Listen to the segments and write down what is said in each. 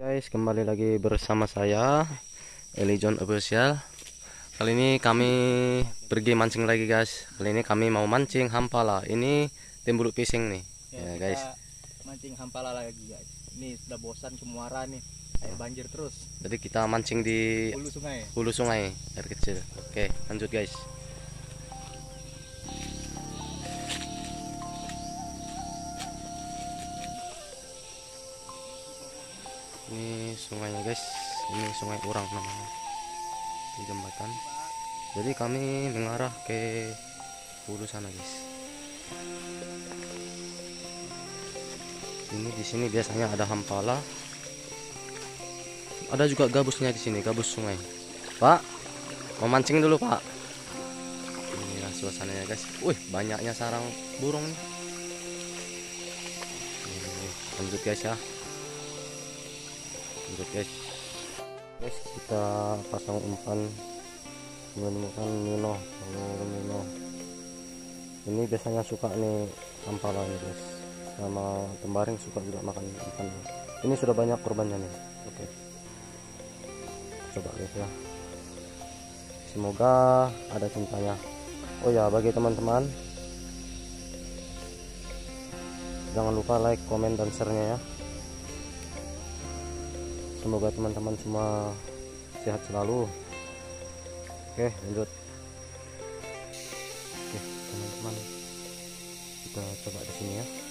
Guys, kembali lagi bersama saya Eli John Official. Kali ini kami pergi mancing lagi, guys. Kali ini kami mau mancing hampala. Ini tim bulu pising nih. Ya, kita guys. mancing hampala lagi guys ini sudah bosan ke muara nih air banjir terus Jadi kita mancing di hulu sungai hulu sungai, air kecil. Oke, lanjut, guys. Ini sungainya, guys. Ini sungai Urang namanya. Di jembatan. Jadi kami mengarah ke hulu sana, guys. Ini di sini biasanya ada hampala. Ada juga gabusnya di sini, gabus sungai. Pak, mau mancing dulu, Pak. Inilah suasananya, guys. Wih, banyaknya sarang burung nih. Lanjut, guys ya. Lanjut, guys. Guys, kita pasang umpan menemukan Mino, telur Mino. Ini biasanya suka nih hampala nih, guys. Sama tembaring suka juga makan ikan. Ini sudah banyak korbannya nih. Oke coba guys ya semoga ada cintanya oh ya bagi teman-teman jangan lupa like komen dan share nya ya semoga teman-teman semua sehat selalu. Oke lanjut. Oke teman-teman kita coba di sini ya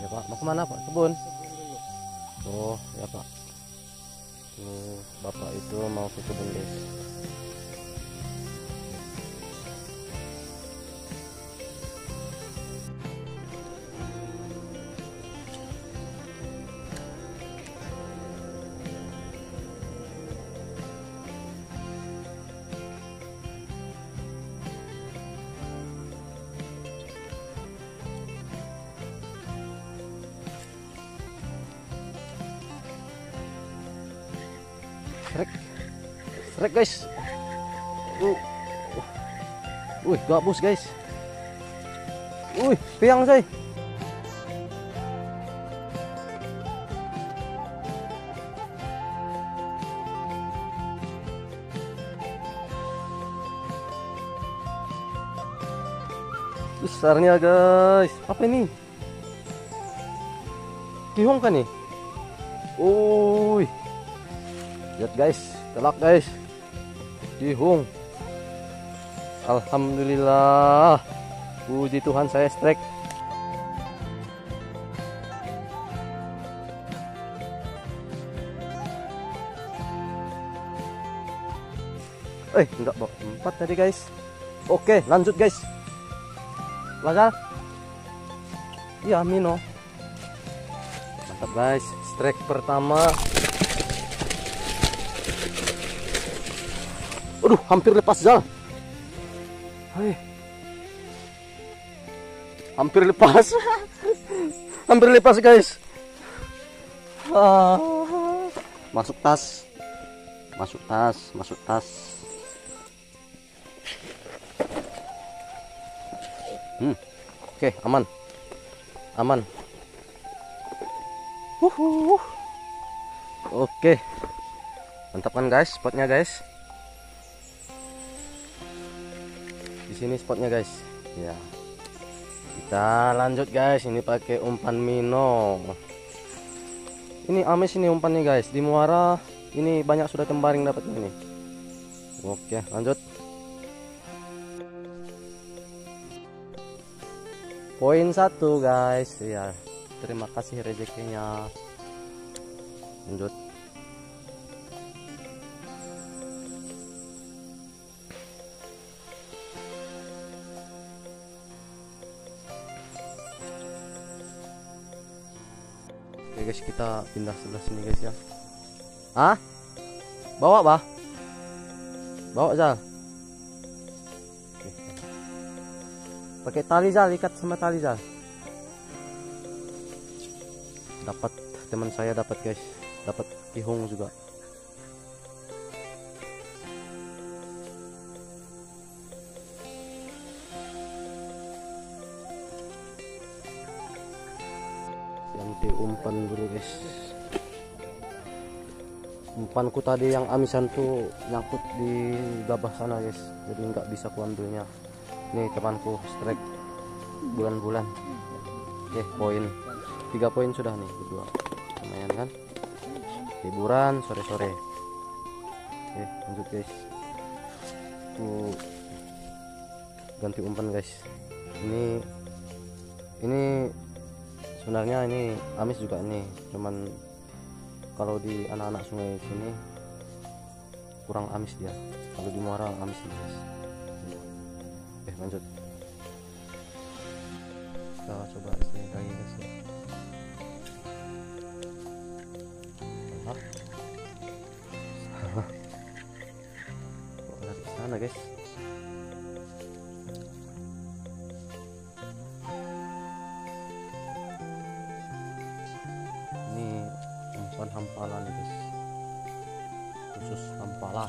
Ya Pak, mau ke mana Pak? Kebun? Oh, ya Pak. Ini Bapak itu mau ke kebun guys. Srek. Srek guys. Uh. Wih, gabus guys. Wih, piang say. Besarnya guys. Apa ini? Kihong kan nih? Uy. Lihat guys, telak guys. Dihung. Alhamdulillah. Puji Tuhan saya strike. Eh, enggak bawa empat tadi guys. Oke, lanjut guys. Lagal. Iya, Mino. Mantap guys, strike pertama Aduh, hampir lepas Zal. Hai. Hampir lepas. hampir lepas, guys. Ah. Masuk tas. Masuk tas, masuk tas. Hmm. Oke, aman. Aman. Wuhu. Oke. Mantap kan guys spotnya guys. Di sini spotnya guys. Ya. Kita lanjut guys, ini pakai umpan mino. Ini amis ini umpannya guys, di muara ini banyak sudah tembaring dapatnya ini. Oke, lanjut. Poin satu guys, ya. Terima kasih rezekinya. Lanjut. Guys, kita pindah sebelah sini guys ya. Ah? Bawa, Bah? Bawa, Zal. Pakai tali Zal, ikat sama tali Zal. Dapat teman saya dapat guys. Dapat ihung juga. Ganti umpan dulu guys. Umpanku tadi yang amisan tuh nyangkut di gabah sana guys. Jadi nggak bisa kuambilnya. Nih temanku strike bulan-bulan. Oke poin. Tiga poin sudah nih berdua. Lumayan kan? Hiburan sore-sore. Oke lanjut guys. Aku ganti umpan guys. Ini ini sebenarnya ini amis juga nih cuman kalau di anak-anak sungai sini kurang amis dia. Kalau di muara amis dia oke lanjut. Kita coba sini lagi guys ya. Umpan hampala nih guys. Khusus hampala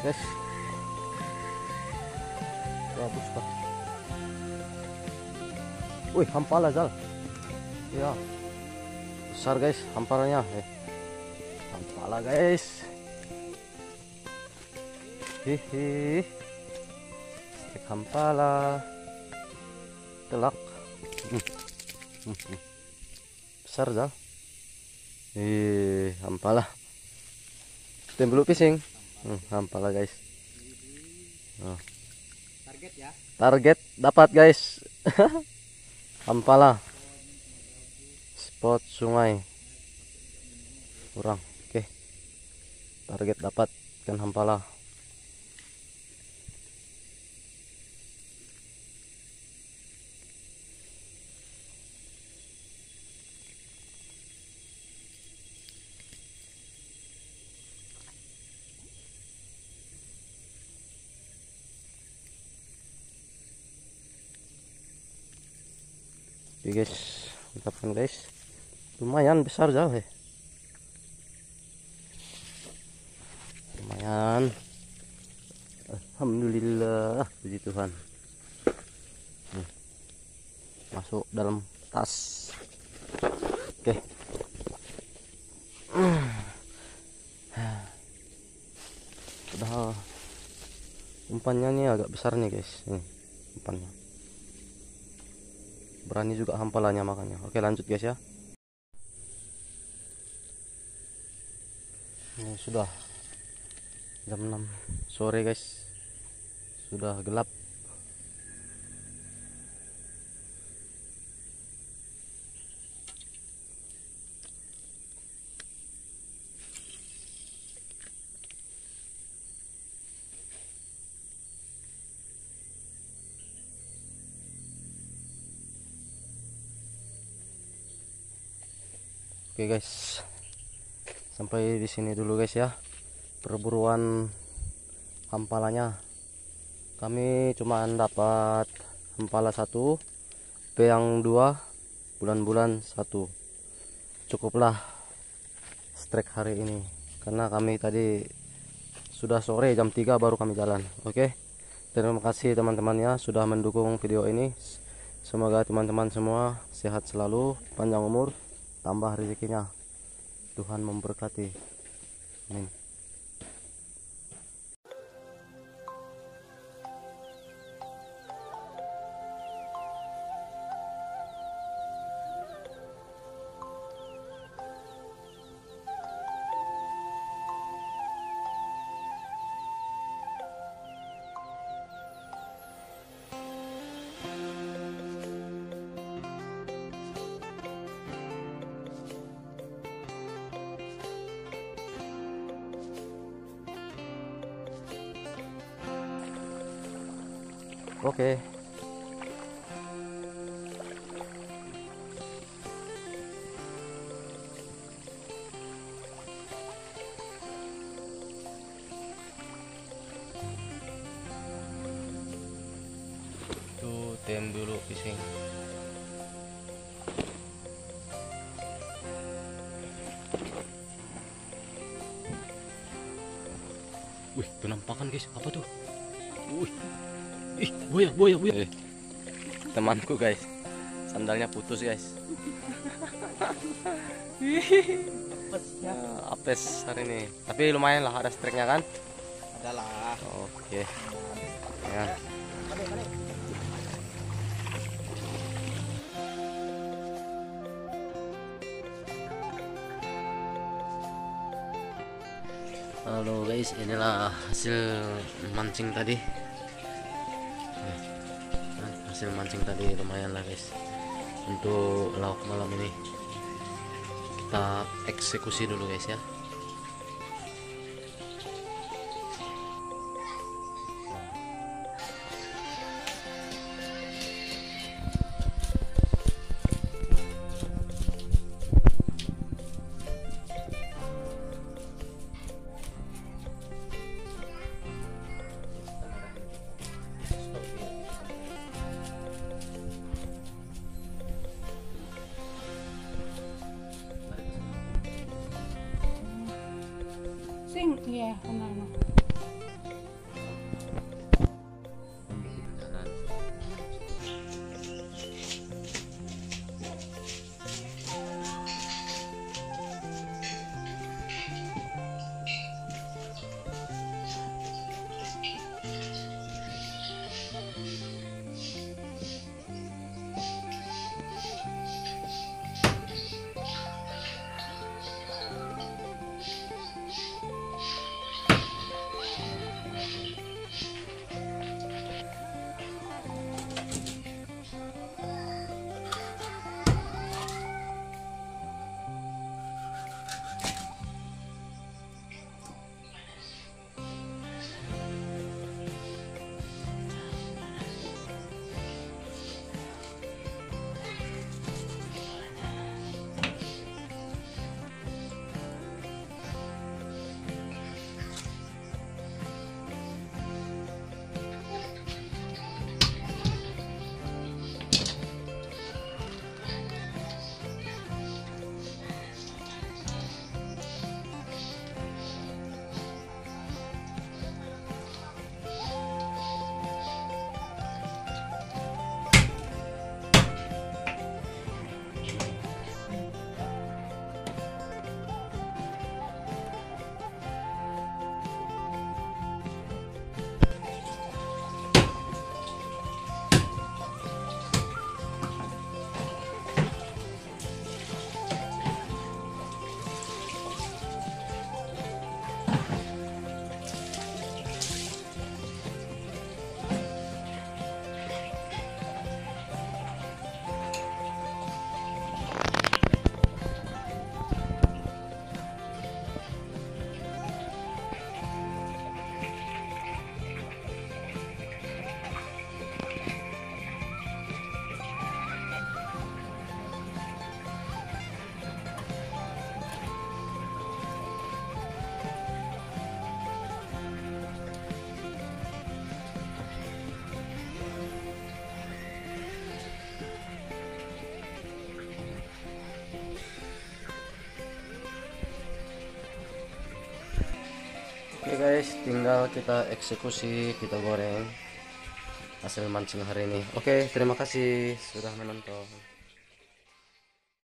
guys. Bagus pak. Wih, hampala Zal. Ya. Besar guys, hampalanya. Eh. Hampala guys. Hihi. Hampala. Telak. Hmm. Hmm, hmm. Besar Zal. Ih, hampala. Tembeluk pising. Hmm, hampala guys. Oh. target ya. Target dapat guys. Ampala spot sungai. Kurang. Oke. Target dapat ikan hampala Oke guys, mantapkan guys. Lumayan besar jauh ya. Lumayan. Alhamdulillah, puji Tuhan. Masuk dalam tas. Oke. Udah umpannya nih agak besar nih guys. Nih umpannya berani juga hampalannya makanya oke lanjut guys ya. Ini sudah jam 6 sore guys. Sudah gelap Oke guys, sampai di sini dulu guys ya perburuan hampalanya. Kami cuma dapat hampala satu, peang dua, bulan-bulan satu. Cukuplah strike hari ini karena kami tadi sudah sore jam 3 baru kami jalan. Oke, terima kasih teman-temannya sudah mendukung video ini. Semoga teman-teman semua sehat selalu, panjang umur, tambah rezekinya. Tuhan memberkati. Amin Oke. Tuh tem dulu pising. Wih, penampakan guys, apa tuh? Wih, ih, buaya, buaya. Eh, temanku guys, sandalnya putus guys. Eh, apes hari ini, tapi lumayan lah ada strike-nya kan? adalah Oke, ya. balik balik Halo guys, inilah hasil mancing tadi. Hasil mancing tadi lumayan lah guys. Untuk lauk malam ini kita eksekusi dulu guys ya. Sing, iya, benar. Oke guys, tinggal kita eksekusi, kita goreng hasil mancing hari ini. Oke, terima kasih sudah menonton.